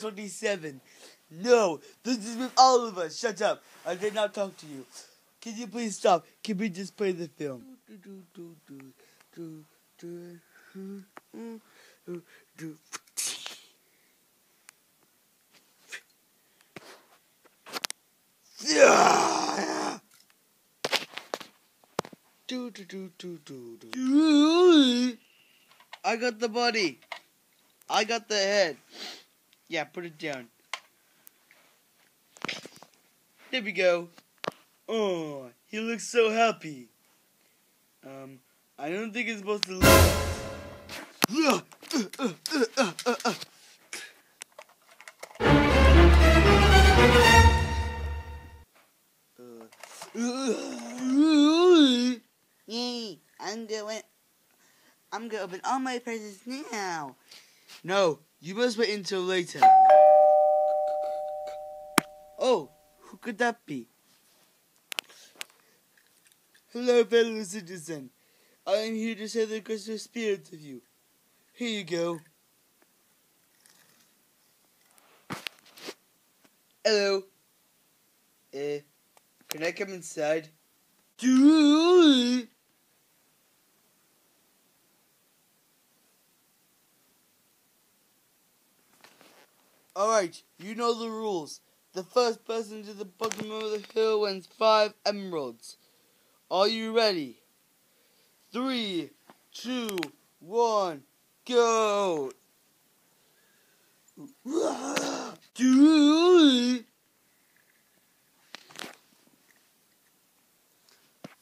27. No, this is with all of us. Shut up. I did not talk to you. Can you please stop? Can we just play the film? I got the body. I got the head. Yeah, put it down. There we go. Oh, he looks so happy. Um, I don't think it's supposed to look. Yay, I'm going. I'm gonna open all my presents now. No, you must wait until later. Oh, who could that be? Hello, fellow citizen. I am here to share the Christmas spirit with you. Here you go. Hello. Uh, can I come inside? Alright, you know the rules. The first person to the bottom of the hill wins five emeralds. Are you ready? Three, two, one, go!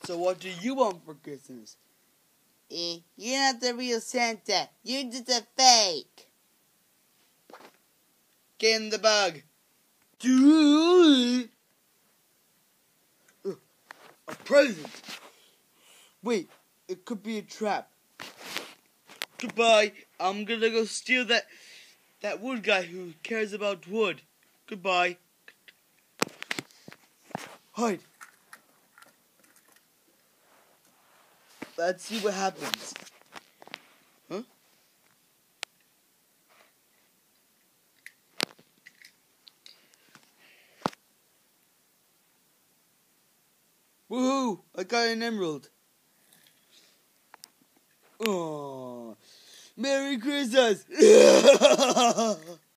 So what do you want for Christmas? Eh, you're not the real Santa. You're just a fake. Get in the bag. A present. Wait, it could be a trap. Goodbye. I'm gonna go steal that that wood guy who cares about wood. Goodbye. Hide. Let's see what happens. Woohoo! I got an emerald. Oh, Merry Christmas!